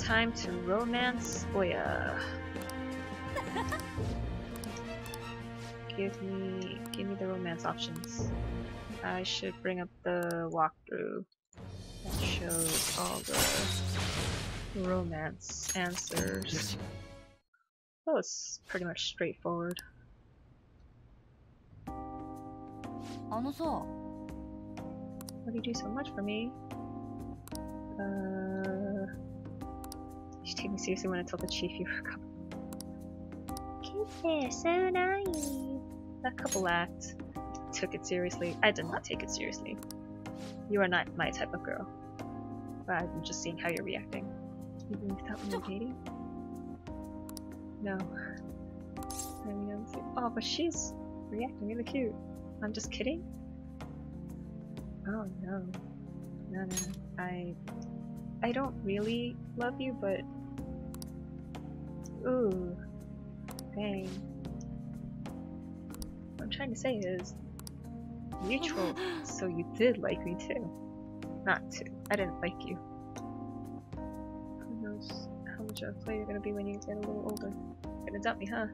time to romance Ohya. give me give me the romance options. I should bring up the walkthrough that shows all the romance answers. Oh, it's pretty much straightforward. あのさ。What do you do so much for me? Uh, you take me seriously when I tell the chief you were a couple. Kid, so naive. That couple act took it seriously. I did not take it seriously. You are not my type of girl. But I'm just seeing how you're reacting. Even without me dating? No. I mean, I'm oh, but she's reacting really cute. I'm just kidding? Oh. No, no, no. I... I don't really love you, but... Ooh. Dang. What I'm trying to say is... Mutual, so you did like me too. Not too. I didn't like you. Who knows how much of a player you're gonna be when you get a little older. Gonna dump me, huh?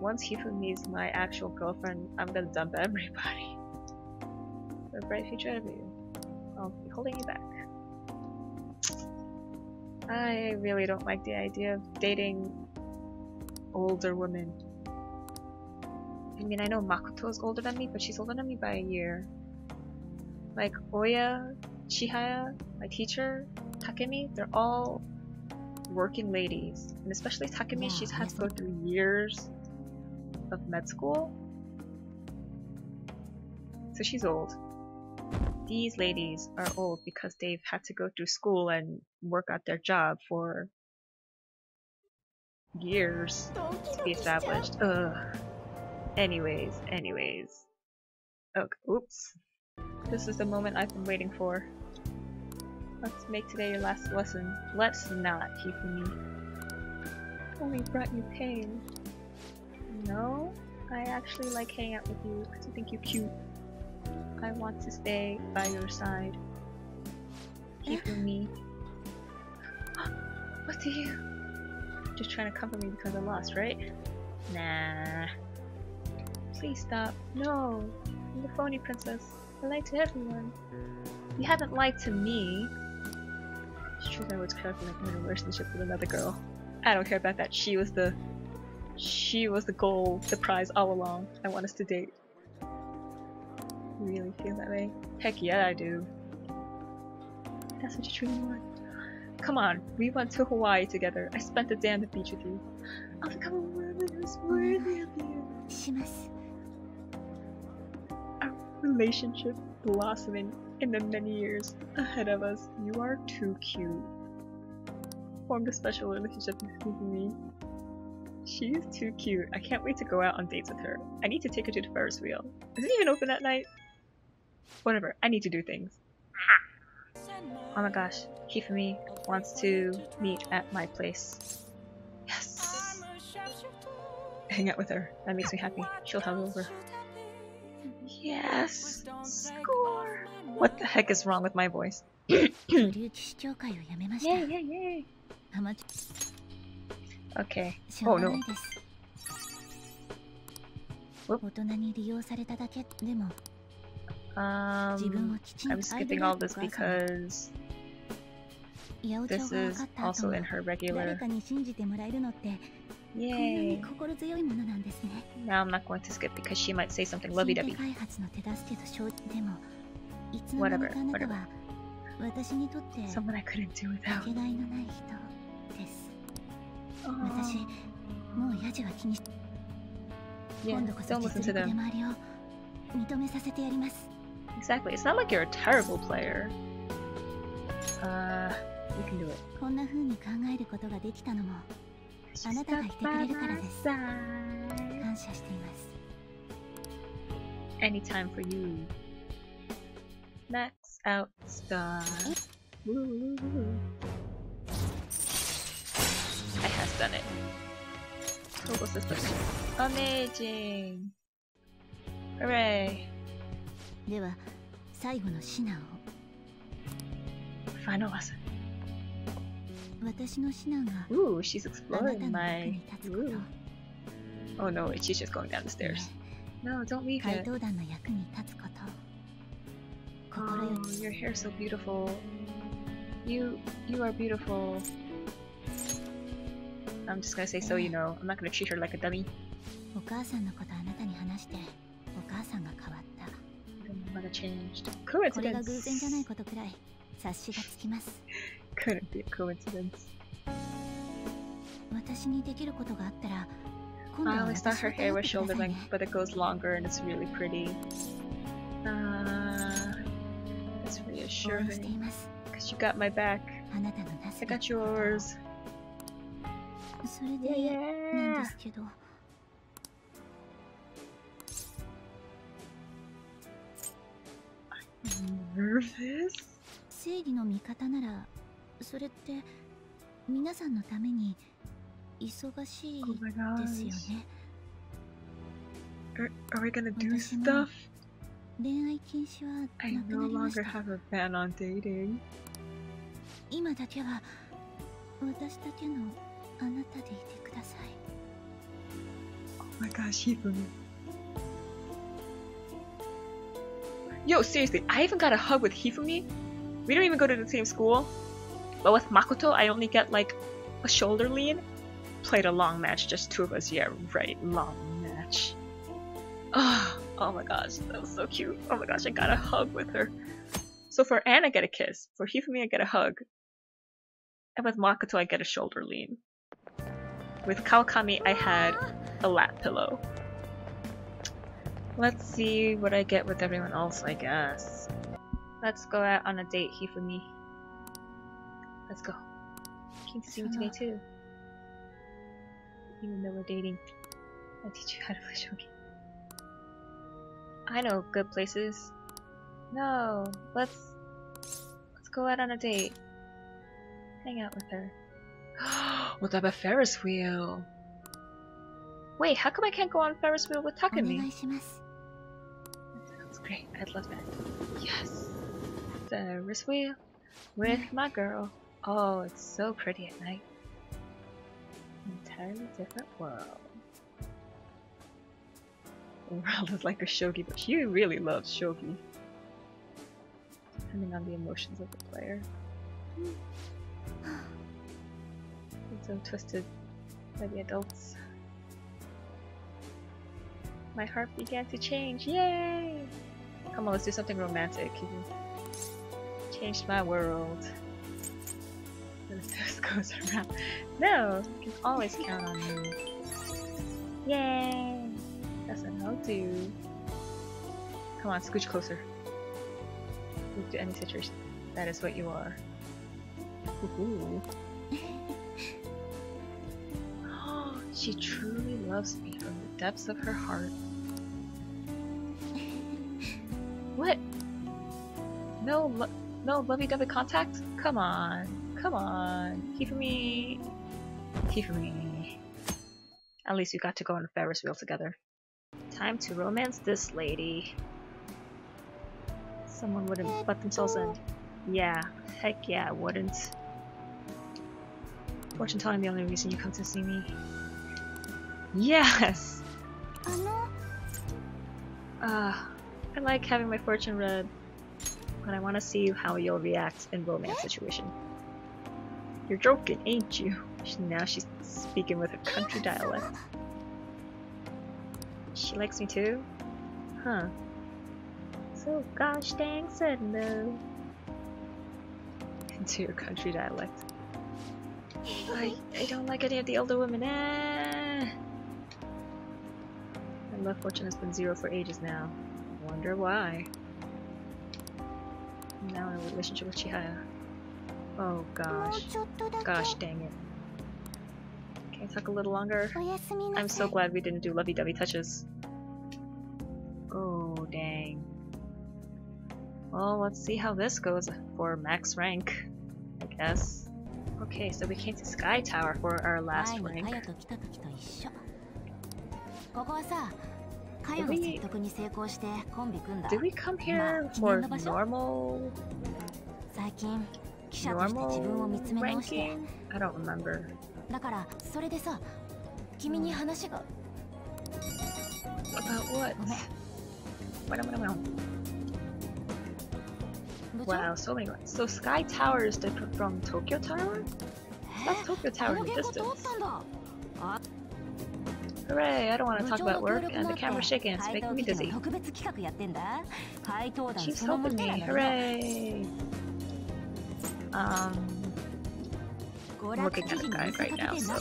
Once Hifumi's my actual girlfriend, I'm gonna dump everybody. For a bright future ahead of you. I'll be holding you back. I really don't like the idea of dating older women. I mean, I know Makoto is older than me, but she's older than me by a year. Like Ohya, Chihaya, my teacher, Takemi, they're all working ladies. And especially Takemi, she's had to go through years of med school. So she's old. These ladies are old because they've had to go through school and work out their job for years to be established. Ugh. Anyways, anyways. Okay, oops. This is the moment I've been waiting for. Let's make today your last lesson. Let's not, Hifumi. Only oh, brought you pain. No, I actually like hanging out with you because I think you're cute. I want to stay by your side. Hifumi. What do you? Just trying to comfort me because I lost, right? Nah. Please stop. No. I'm the phony princess. I lied to everyone. You haven't lied to me. It's true I was careful like in a relationship with another girl. I don't care about that. She was the she was the goal, the prize all along. I want us to date. Really feel that way? Heck yeah, I do. That's what you truly want. Come on, we went to Hawaii together. I spent a day on the beach with you. I'll become a woman who's worthy of you. Our relationship blossoming in the many years ahead of us. You are too cute. Formed a special relationship with me. She's too cute. I can't wait to go out on dates with her. I need to take her to the Ferris wheel. Is it even open that night? Whatever, I need to do things. Oh my gosh, Hifumi wants to meet at my place. Yes. Hang out with her. That makes me happy. She'll have over. Yes. Score. What the heck is wrong with my voice? 流騎士長会を辞めました Yay, yay, yay. アマチ Okay. しょ Oh うが no. ないです Whoop. 大人に利用されただけでも Um, 自分をきちん I'm とアイド skipping ルや all った this お母さん because 八百長 this is also in her regular. Yay. Now I'm not going to skip because she might say something lovey-dovey. Whatever, whatever. Someone I couldn't do without. Oh. Yeah, don't listen to them. Exactly, it's not like you're a terrible player. Uh... you can do it. こんな風に考えることができたのも She's あなたがいてくれるからです by my side. 感謝しています Anytime for you. Max out star. Woo, woo, woo. I has done it. Turbo system. Amazing! Hooray! では最後の指南を Final lesson. Ooh, she's exploring my Ooh. Oh no, she's just going down the stairs. No, don't leave it. Oh, your hair's so beautiful. You you are beautiful. I'm just gonna say so you know. I'm not gonna treat her like a dummy. Your mother changed. Coincidence couldn't be a coincidence. Well, it's not her hair with shoulder length, but it goes longer and it's really pretty. Uh, that's reassuring. Because you got my back. I got yours. Yeah. nervous? 正義の味方ならそれって皆さんのために忙しい Oh my ですよ gosh. ね Are, are we gonna do 私も stuff? 恋愛禁止は I なく no なりまし longer た have a ban on dating. 今だけは私だけのあなたでいてください Oh my gosh, Hifumi. Yo, seriously, I even got a hug with Hifumi. We don't even go to the same school. But with Makoto, I only get like a shoulder lean. Played a long match, just two of us. Yeah, right, long match. Oh, oh my gosh, that was so cute. Oh my gosh, I got a hug with her. So for Ann, I get a kiss. For Hifumi, I get a hug. And with Makoto, I get a shoulder lean. With Kawakami, I had a lap pillow. Let's see what I get with everyone else, I guess. Let's go out on a date, Hifumi. Let's go. Came to see you today too. Even though we're dating, I teach you how to play shogi. I know good places. No, let's let's go out on a date. Hang out with her. What about Ferris wheel. Wait, how come I can't go on Ferris wheel with Takemi? That sounds great. I'd love that. Yes, Ferris wheel with my girl. Oh, it's so pretty at night. Entirely different world. The world is like a shogi, but she really loves shogi. Depending on the emotions of the player. It's so twisted by the adults. My heart began to change. Yay! Come on, let's do something romantic. You changed my world. This goes around. No, you can always count on me. Yay! That's what I'll do. Come on, scooch closer. Move to any situation. That is what you are. Woohoo. she truly loves me from the depths of her heart. What? No, lo- no lovey-dovey contact? Come on, come on. Hifumi, Hifumi. At least we got to go on a Ferris wheel together. Time to romance this lady. Someone wouldn't butt themselves in. Yeah, heck yeah, I wouldn't. Fortune telling the only reason you come to see me. Yes! Ah, I like having my fortune read, but I want to see how you'll react in romance situation. You're joking, ain't you? She- Now she's speaking with a country dialect. She likes me too? Huh. So gosh dang certain though. Into your country dialect. I, I don't like any of the older women. Ah. My love fortune has been zero for ages now. Wonder why. I'm now in a relationship with Chihaya. Oh gosh. Gosh dang it. Can I talk a little longer? I'm so glad we didn't do lovey-dovey touches. Oh dang. Well, let's see how this goes for max rank, I guess. Okay, so we came to Sky Tower for our last rank. Did we, did we come here for normal normal? 最近 記者として自分を見つめ直して ranking? I don't remember. だからそれでさ君に話が About what? ごめん What, what, what, 部長 Wow, so many. So Sky Tower is different from Tokyo Tower? え That's Tokyo こ Tower の in the 原稿通 distance. ったんだ Hooray! I don't want to 部 talk 長の about 協 work, 力 and もあ the って camera's shaking. It's 怪 making 盗 me 基地 dizzy. の特別企画やってんだ怪盗団 She's そのも helping の me. らなのよ Hooray! Um, I'm looking at a guide right now, so...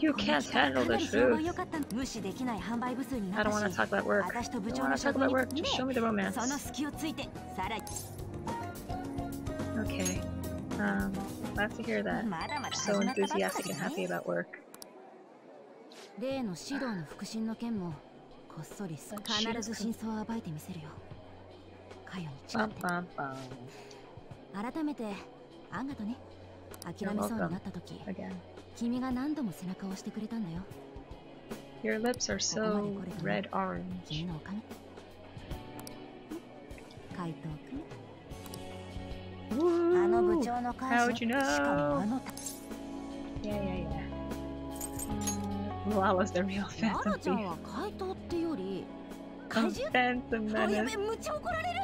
You can't handle the truth. I don't want to talk about work. I don't want to talk about work. Just show me the romance. Okay. Um, glad to hear that. So enthusiastic and happy about work. こっそり必ず真相を暴いてみせるよかよに誓って bum bum. 改めてあんがとね諦めそうになった時.君が何度も背中を押してくれたんだよ Your lips are so red orange. 君のおかげ海藤君あの部!長の会社しかも?あの り怪 I'm 獣 Phantom あやべ Menace. むっちゃ怒られる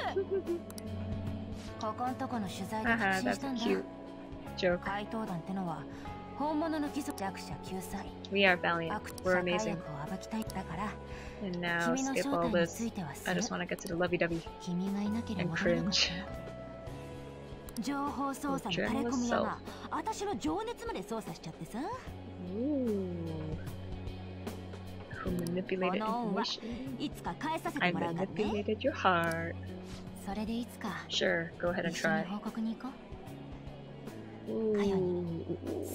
ここんとこの取材で Haha, 確信 that's したん a だ cute joke. 怪盗団ってのは本物の貴族弱者救済 We are valiant. 悪 We're 社会 amazing. 悪を暴きたいだから And now 君の skip 正 all 体に this. ついてはす I る just want to get to the lovey-dovey. 君がいなければ and 戻れなかった cringe. よ情報操作に垂れ込みやが私の情熱まで操作しちゃってさ Ooh. manipulated information. I manipulated your heart. Sure, go ahead and try. Ooh,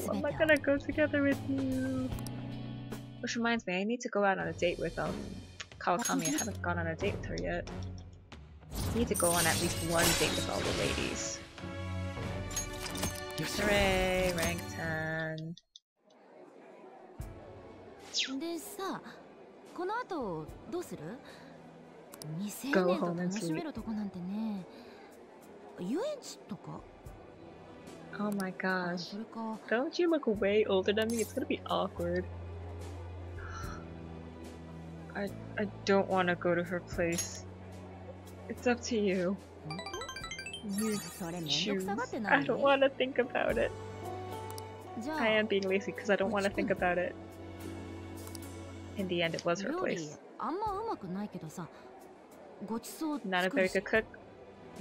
I'm not gonna go together with you. Which reminds me, I need to go out on a date with um Kawakami. I haven't gone on a date with her yet. I need to go on at least one date with all the ladies. Hooray, rank 10. うでさこの後どうする未成 Go 年と home and 楽しめるとこなんてね遊園地とか Oh my あ gosh. それか Don't you look way older than me? It's gonna be awkward. I I don't want to go to her place. It's up to you. 本 You 当それめんど choose. くさがってな I い don't want to think about it. じゃあ I am being lazy because I don't want to think about it. In the end, it was her place. Not a very し good cook.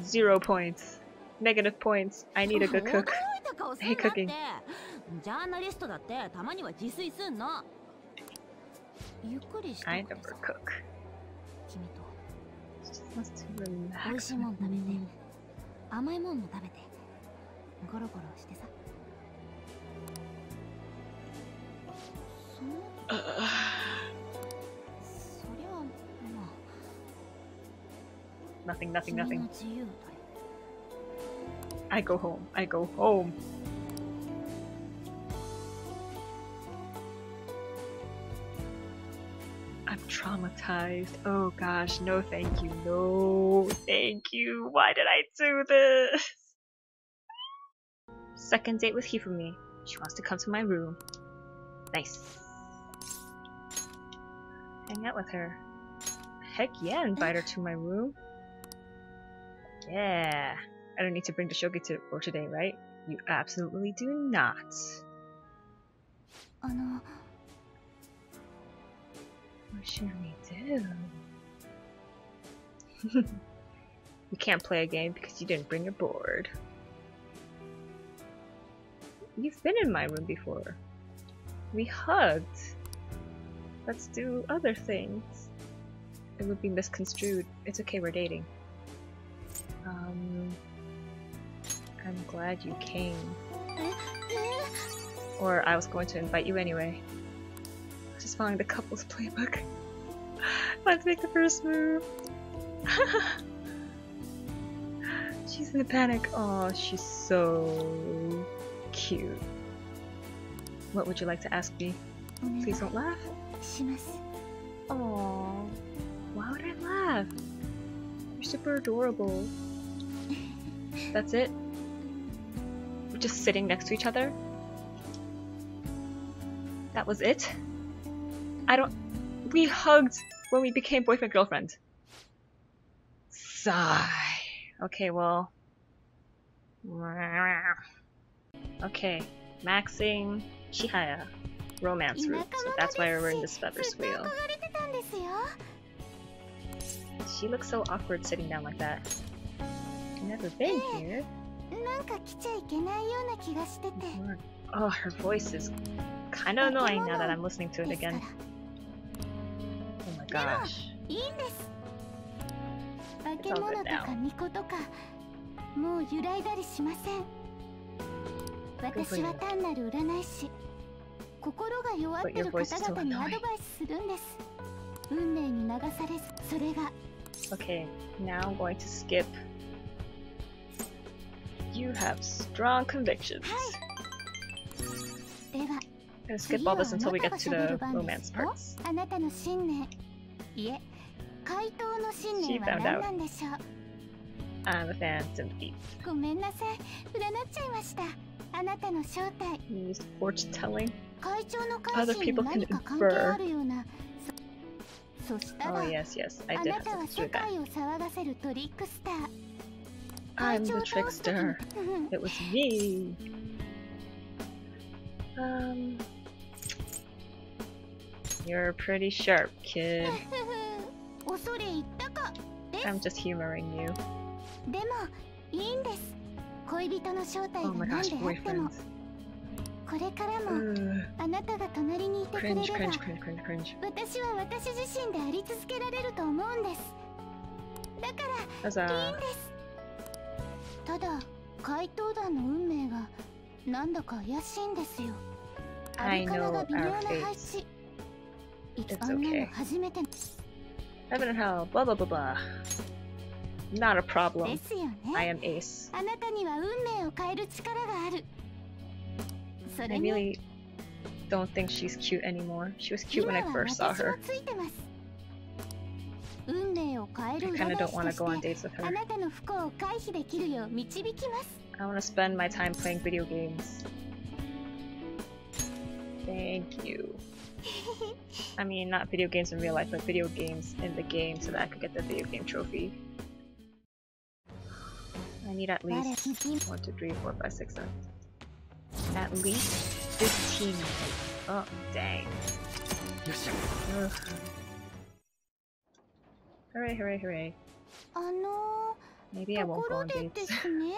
Zero points. Negative points. I need a good 驚 cook. Hey, cooking. ジャーナリストだってたまには自炊すんのゆっくりしてくれさ.君と美味.しいもん食べて.甘いもんも食べてゴロゴロしてさその nothing, nothing, nothing. I go home. I go home. I'm traumatized. Oh gosh, no thank you. No thank you. Why did I do this? Second date with Hifumi. She wants to come to my room. Nice. Hang out with her. Heck yeah, invite her to my room. Yeah. I don't need to bring the shogi to work today, right? You absolutely do not. あの What should we do? we can't play a game because you didn't bring your board. You've been in my room before. We hugged. Let's do other things. It would be misconstrued. It's okay, we're dating. Um, I'm glad you came. Or I was going to invite you anyway. Just following the couple's playbook. Let's make the first move. she's in a panic. Oh, she's so cute. What would you like to ask me? Please don't laugh. Oh, why would I laugh? You're super adorable. That's it? We're just sitting next to each other? That was it? I don't. We hugged when we became boyfriend girlfriend. Sigh. Okay, well. Okay, maxing Chihaya romance route. So that's why we're in this Ferris wheel. She looks so awkward sitting down like that I've never been here. Oh, her voice is kind of annoying now that I'm listening to it again. Oh my gosh. It's all good now. もう揺らいだりしません私は単なる占い師心が弱ってる方々にアドバイスするんです運命に流されそれが Okay, now I'm going to skip you have strong convictions. Gonna skip all this until we get to the romance parts. She found out. I'm a fan sympathy. Used fortune telling. Other people can infer. Oh yes, yes, I did have to do that. I'm the 会長を倒す時 trickster. に It was me. Um, you're pretty sharp, kid. 恐れ入ったか I'm just humoring you. でもいいんです恋人の正体 Oh が my 何 gosh, であっても boyfriend. これからも Ugh, あなたが隣にいてくれれ cringe, ば cringe, cringe, cringe, cringe. 私は私自身であり続けられると思うんですだからい Huzzah. いんです ただ怪盗団の運命がなんだか怪しいんですよ I アリカナが微妙な配.置 It's okay. 初めて Heaven and hell, blah blah blah blah. Not a で problem. すよね I am Ace. あなたには運命を変える力があるそ I れに really don't think she's cute anymore. She was cute 今 when は I first saw her. ついてます運命を変え I る kind 占 of い don't 師 want と to go on して dates with あ her. なたの不幸を回避できるよう導きます I want to spend my time playing video games. Thank you. I mean, not video games in real life, but video games in the game so that I could get the video game trophy. I need at 我 least に one, two, three, four, five, six, seven. At least 15. Oh, dang. Ugh. Hooray, hooray, hooray. あの Maybe I と won't こ go ろ on で dates. ですね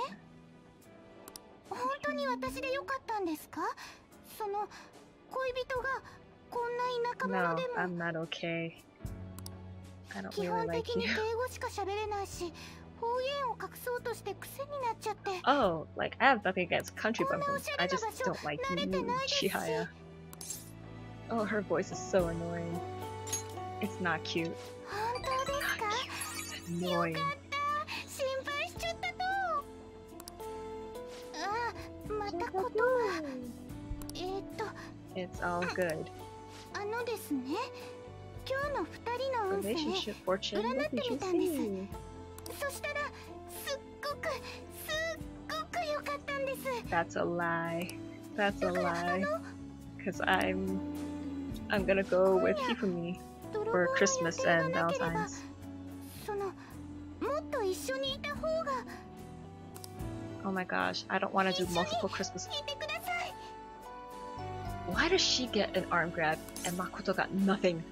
本当に私でよかったんですかその恋人がこんな田舎 No, 者でも I'm not okay. I don't 基 really 本 like 的に you. 英語しか喋れないし方言を隠そうとして癖になっちゃって Oh, like I have nothing against country こんなお bumpkins. しゃれ I な just 場所 don't like 慣れて you, ないですし Chihaya. Oh, her voice is so annoying. It's not cute. 本当ですか It's よか annoying. った心配しちゃったとあまたことはえー、っと It's all good. あのですね今日の二人の運勢 Relationship fortune. What did you 占ってみたんです see? そしたらすっごくすっごく良かったんです That's a lie. That's a だからあ lie. の Cause I'm I'm gonna go with Hifumi 泥棒 for の Christmas 予定が and なければ Valentine's. Oh my gosh, I don't want to do multiple Christmas. Why does she get an arm grab and Makoto got nothing?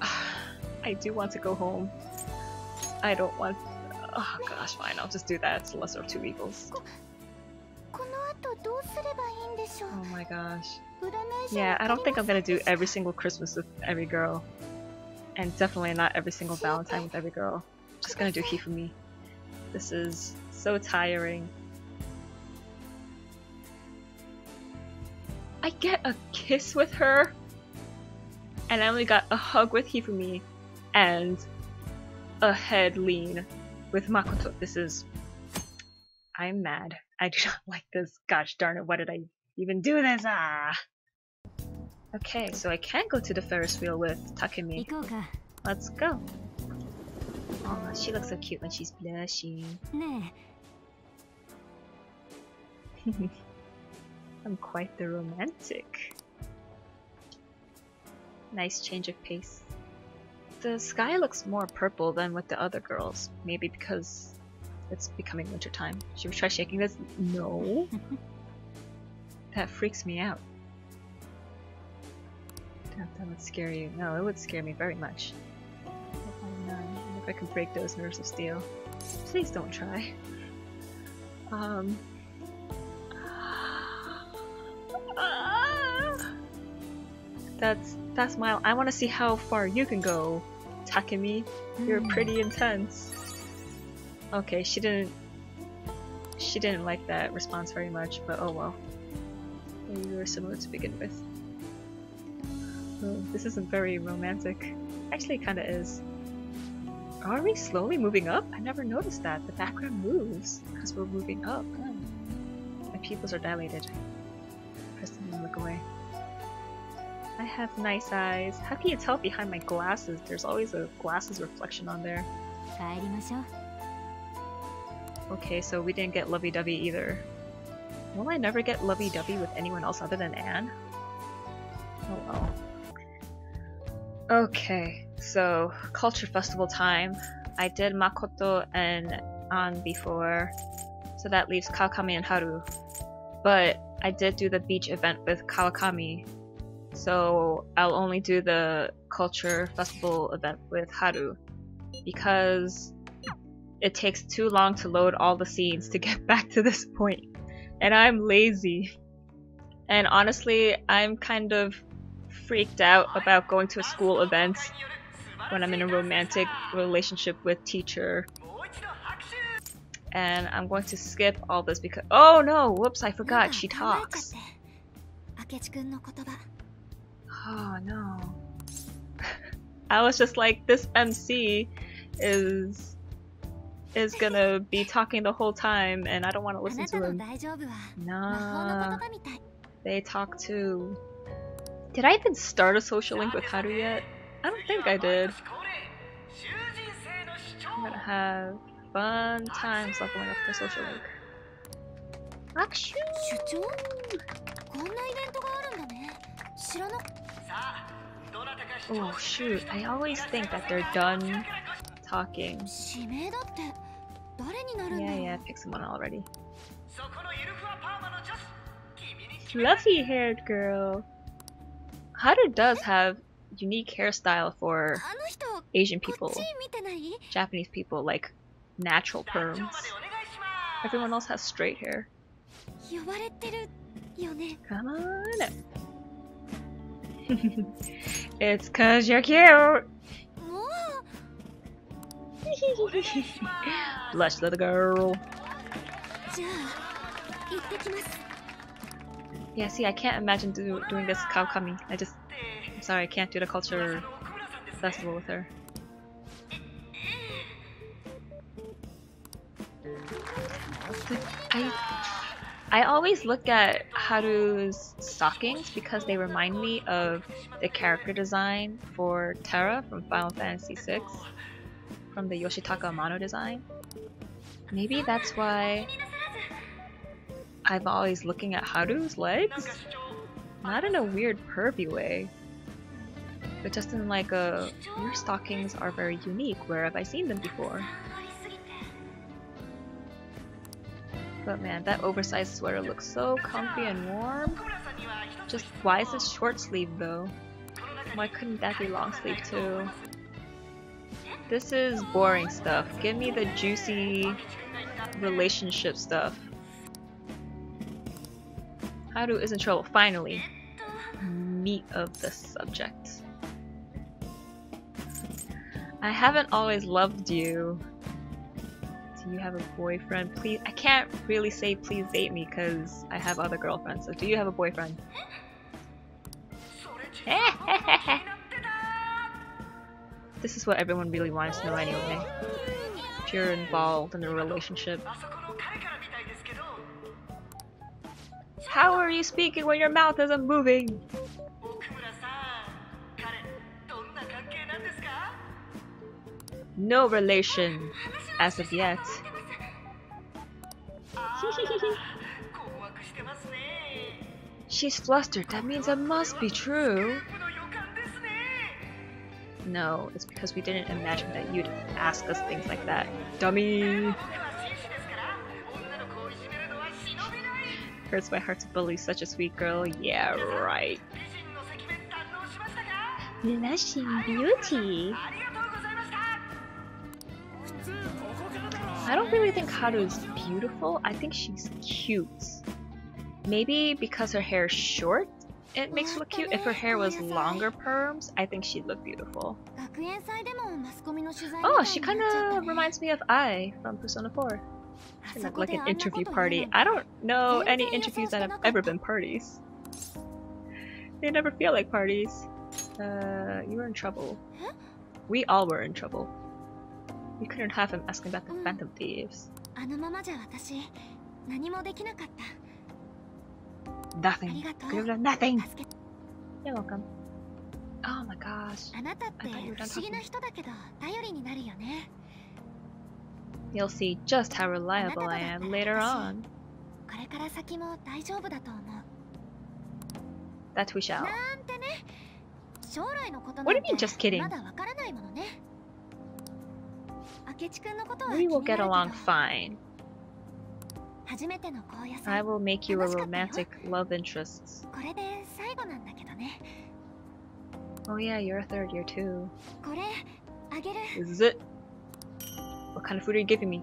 I do want to go home. I don't want... Oh gosh, fine, I'll just do that. It's the lesser of two evils. Oh my gosh. Yeah, I don't think I'm gonna do every single Christmas with every girl. And definitely not every single Valentine with every girl. Just gonna do Hifumi. This is so tiring. I get a kiss with her, and I only got a hug with Hifumi, and a head lean with Makoto. This is. I'm mad. I do not like this. Gosh darn it, why did I even do this? Ah! Okay, so I can go to the Ferris wheel with Takemi. Let's go. Oh, she looks so cute when she's blushing. I'm quite the romantic. Nice change of pace. The sky looks more purple than with the other girls. Maybe because it's becoming wintertime. Should we try shaking this? No. that freaks me out. That, that would scare you. No, it would scare me very much. If I can break those nerves of steel. Please don't try. Um, That's that's my. I want to see how far you can go, Takemi. You're mm. pretty intense. Okay, she didn't. She didn't like that response very much, but oh well. Maybe we were similar to begin with. Oh, this isn't very romantic. Actually, it kind of is. Are we slowly moving up? I never noticed that. The background moves because we're moving up. Oh. My pupils are dilated. Press them and look away. I have nice eyes. How can you tell behind my glasses? There's always a glasses reflection on there. Okay, so we didn't get lovey-dovey either. Will I never get lovey-dovey with anyone else other than Ann? Oh well. Okay, so culture festival time. I did Makoto and Ann before, so that leaves Kawakami and Haru. But I did do the beach event with Kawakami, so I'll only do the culture festival event with Haru because it takes too long to load all the scenes to get back to this. And I'm lazy. And honestly, I'm kind of freaked out about going to a school event when I'm in a romantic relationship with teacher. And I'm going to skip all this because- Oh no! Whoops, I forgot, she talks. Oh no. I was just like, this MC is is gonna be talking the whole time and I don't want to listen to him. Nah. They talk too. Did I even start a social link with Haru yet? I don't think I did. I'm gonna have fun times leveling up the social link. Action! Oh shoot, I always think that they're done talking. Yeah, yeah, pick someone already. Fluffy haired girl. Haru does have unique hairstyle for Asian people, Japanese people, like natural perms. Everyone else has straight hair. Come on. it's cause you're cute! Blush little girl. Yeah, see, I can't imagine do, doing this Kawakami. I just... I'm sorry, I can't do the culture festival with her. I I always look at Haru's stockings because they remind me of the character design for Terra from Final Fantasy VI from the Yoshitaka Amano design. Maybe that's why I'm always looking at Haru's legs. Not in a weird pervy way, but just in like a your stockings are very unique. Where have I seen them before? But man, that oversized sweater looks so comfy and warm. Just why is it short sleeve though? Why couldn't that be long sleeve too? This is boring stuff. Give me the juicy relationship stuff. Haru is in trouble. Finally. Meat of the subject. I haven't always loved you Do you have a boyfriend? Please, I can't really say please date me because I have other girlfriends. So do you have a boyfriend? this is what everyone really wants to know anyway. If you're involved in a relationship. How are you speaking when your mouth isn't moving? No relation as of yet. She's flustered. That means it must be true. No, it's because we didn't imagine that you'd ask us things like that. Dummy! Hurts my heart to bully such a sweet girl. Yeah, right. Blushing beauty. I don't really think Haru is beautiful. I think she's cute. Maybe because her hair is short, it makes her look cute. If her hair was longer perms, I think she'd look beautiful. Oh, she kind of reminds me of Ai from Persona 4. Like an interview party. I don't know any interviews that have ever been parties. They never feel like parties. Uh, you were in trouble. We all were in trouble. We couldn't have him asking about the Phantom Thieves. Nothing. Could have done nothing. You're welcome. Oh my gosh. I thought you were done talking. You'll see just how reliable I am later on. That we shall. What do you mean just kidding? We will get along fine. I will make you a romantic love interest. Oh yeah, you're a third year too. Is it? What kind of food are you giving me?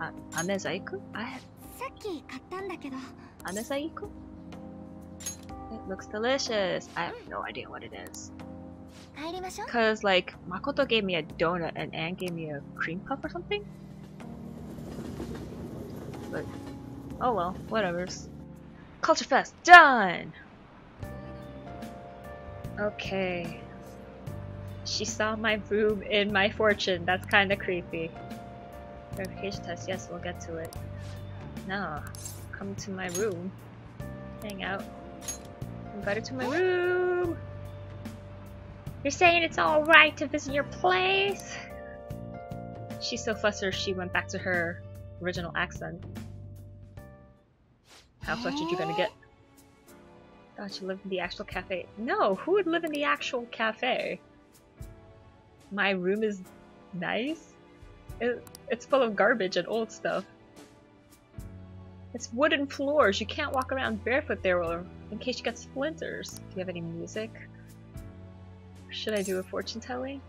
Uh, amezaiku? I have... Amezaiku? It looks delicious. I have no idea what it is. Cause like, Makoto gave me a donut and Ann gave me a cream puff or something? But, oh well, whatever's. Culture Fest, done! Okay. She saw my room in my fortune. That's kind of creepy. Verification test. Yes, we'll get to it. No. Come to my room. Hang out. Invite her to my room! You're saying it's alright to visit your place? She's so flustered she went back to her original accent. How flustered you gonna get? Thought you lived in the actual cafe. No, who would live in the actual cafe? My room is nice? It, it's full of garbage and old stuff. It's wooden floors. You can't walk around barefoot there or in case you get splinters. Do you have any music? Should I do a fortune telling?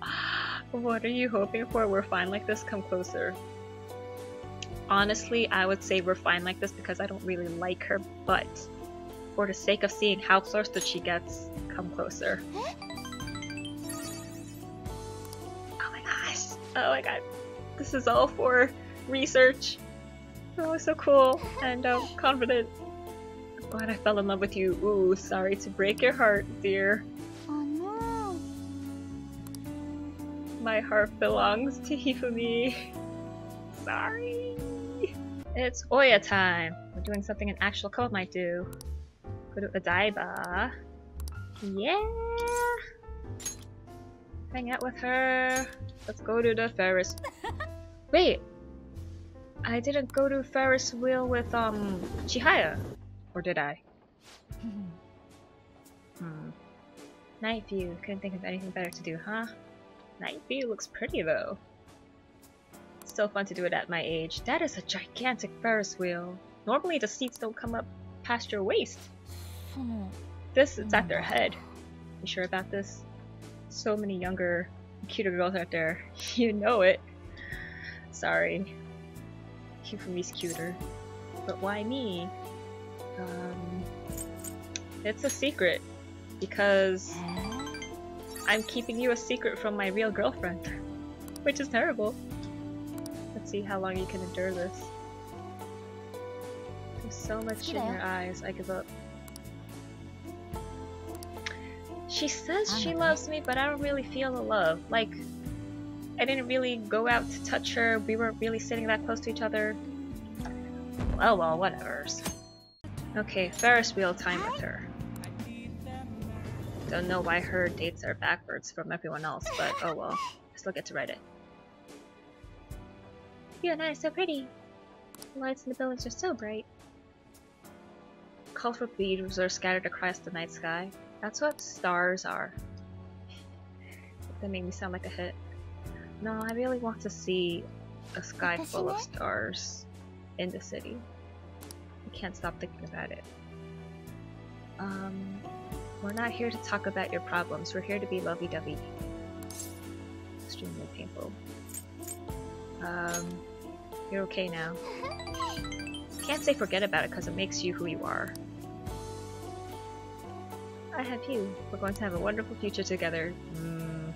what are you hoping for? We're fine like this, come closer. Honestly, I would say we're fine like this because I don't really like her, but for the sake of seeing how flustered she gets, come closer. Oh my gosh! Oh my god. This is all for research. Oh, so cool and um, confident. I'm glad I fell in love with you. Ooh, sorry to break your heart, dear. Oh no. My heart belongs to Hifumi. Sorry. It's Ohya time. We're doing something an actual code might do. Go to Odaiba. Yeah! Hang out with her. Let's go to the Ferris. Wait! I didn't go to Ferris wheel with, um, Chihaya. Or did I? hmm. Night view. Couldn't think of anything better to do, huh? Night view looks pretty though. Still fun to do it at my age. That is a gigantic Ferris wheel. Normally the seats don't come up past your waist. This is at their head. You sure about this? So many younger, cuter girls out there. You know it. Sorry. Hifumi's cuter. But why me? Um, it's a secret. Because I'm keeping you a secret from my real girlfriend. Which is terrible. Let's see how long you can endure this. There's so much in your eyes, I give up. She says she loves me, but I don't really feel the love. Like, I didn't really go out to touch her, we weren't really sitting that close to each other. Well, well, whatever's. Okay, Ferris wheel time with her. Don't know why her dates are backwards from everyone else, but oh well. I still get to write it. You and I are so pretty. The lights in the buildings are so bright. Colorful beads are scattered across the night sky. That's what stars are. That made me sound like a hit. No, I really want to see a sky full of stars in the city. I can't stop thinking about it. Um, we're not here to talk about your problems. We're here to be lovey-dovey. Extremely painful. Um, you're okay now. Can't say forget about it because it makes you who you are. I have you. We're going to have a wonderful future together. Mm.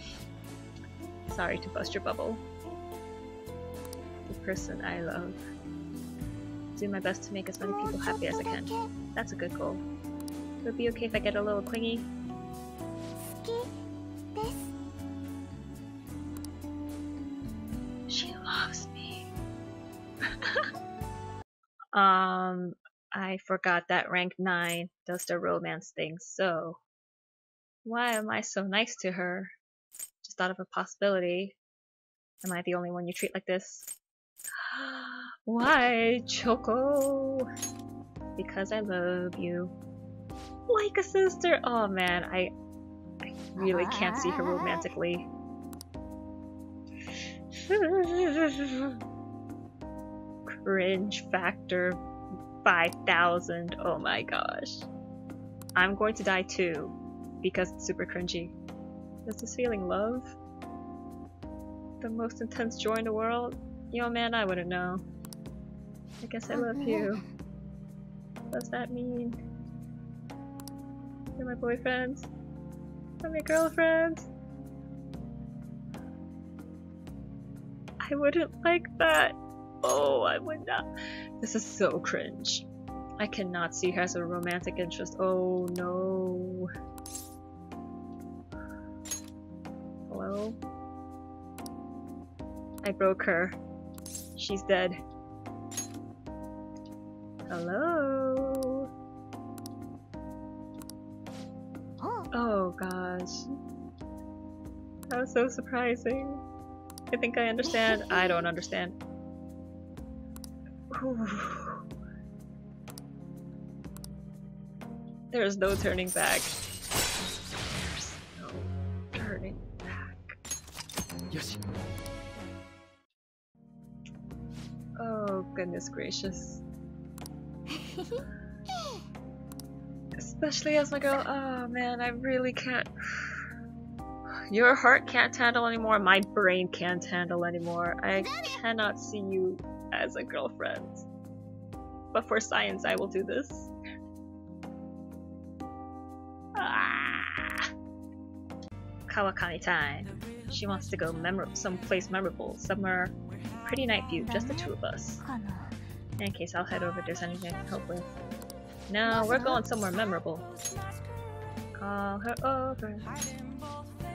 Sorry to bust your bubble. The person I love. Do my best to make as many people happy as I can. That's a good goal. Would it be okay if I get a little clingy? I forgot that rank 9 does the romance thing, so why am I so nice to her? Just thought of a possibility. Am I the only one you treat like this? why, Choco? Because I love you. Like a sister! Oh man, I, I really can't see her romantically. Cringe factor 5000. Oh my gosh. I'm going to die too because it's super cringy. Is this feeling love? The most intense joy in the world? Yo man, I wouldn't know. I guess I love you. Does that mean? You're my boyfriend. I'm your girlfriend. I wouldn't like that. Oh, I would not. This is so cringe. I cannot see her as a romantic interest. Oh no. Hello? I broke her. She's dead. Hello? Oh gosh. That was so surprising. I think I understand. I don't understand. There's no turning back. There's no turning back. Yes. Oh, goodness gracious. Especially as I go, oh man, I really can't. Your heart can't handle anymore, my brain can't handle anymore. I cannot see you as a girlfriend. But for science, I will do this. Ah. Kawakami time. She wants to go memor someplace memorable, somewhere pretty night view, just the two of us. In case I'll head over if there's anything I can help with. No, we're going somewhere memorable. Call her over.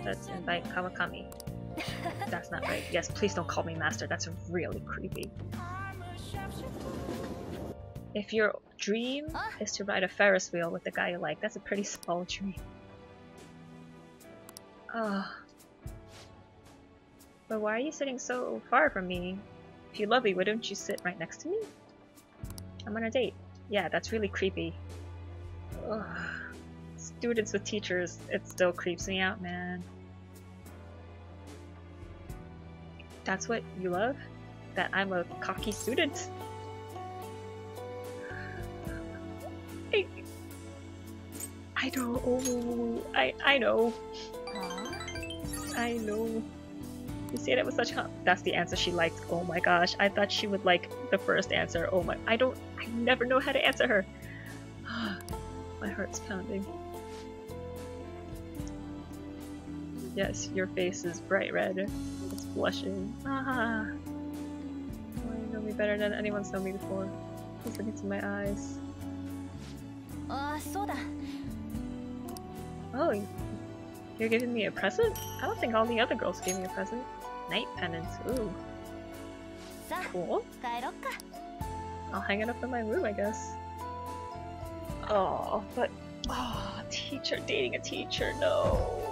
Let's invite Kawakami. That's not right. Yes, please don't call me master. That's really creepy. If your dream is to ride a Ferris wheel with the guy you like, that's a pretty small dream. Oh. But why are you sitting so far from me? If you love me, why don't you sit right next to me? I'm on a date. Yeah, that's really creepy. Ugh. Students with teachers, it still creeps me out, man. That's what you love? That I'm a cocky student? Know. I I know. I know. You say that with such That's the answer she liked. Oh my gosh. I thought she would like the first answer. Oh my. I don't. I never know how to answer her. my heart's pounding. Yes, your face is bright red. It's blushing. Ah. Oh, you know me better than anyone's known me before. Please look into my eyes. Uh, Oh, you're giving me a present? I don't think all the other girls gave me a present. Night pendants, ooh. Cool. I'll hang it up in my room, I guess. Oh, but oh, teacher dating a teacher, no.